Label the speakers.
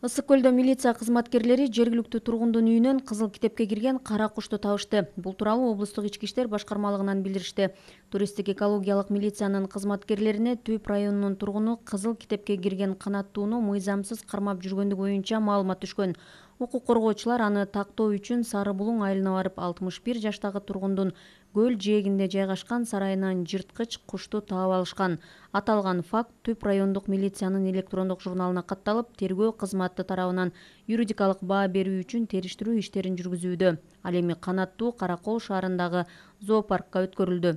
Speaker 1: ысык көлдө милиция кызматкерлери жергиликтүү тургундун үйүнөн кызыл китепке кирген кара кушту табышты. Бул тууралуу облустук ички иштер башкармалыгынан билдиришти. Туристтик экологиялык милициянын кызматкерлерине түп районунун тургуну кызыл китепке кирген канаттууну мыйзамсыз кармап жүргөндүгү боюнча маалымат түшкөн укук коргоочулар аны тактоо үчүн сары булуң айылына барып алтымыш бир жаштагы тургундун көл жээгинде жайгашкан сарайынан жырткыч кушту таап алышкан. Аталган факт түп райондук милициянын электрондук журналына катталып тергөө кызматы тарабынан юридикалык баа берүү үчүн териштирүү иштерин жүргүзүүдө. Ал эми канаттуу кара кол шаарындагы зоопаркка өткөрүлдү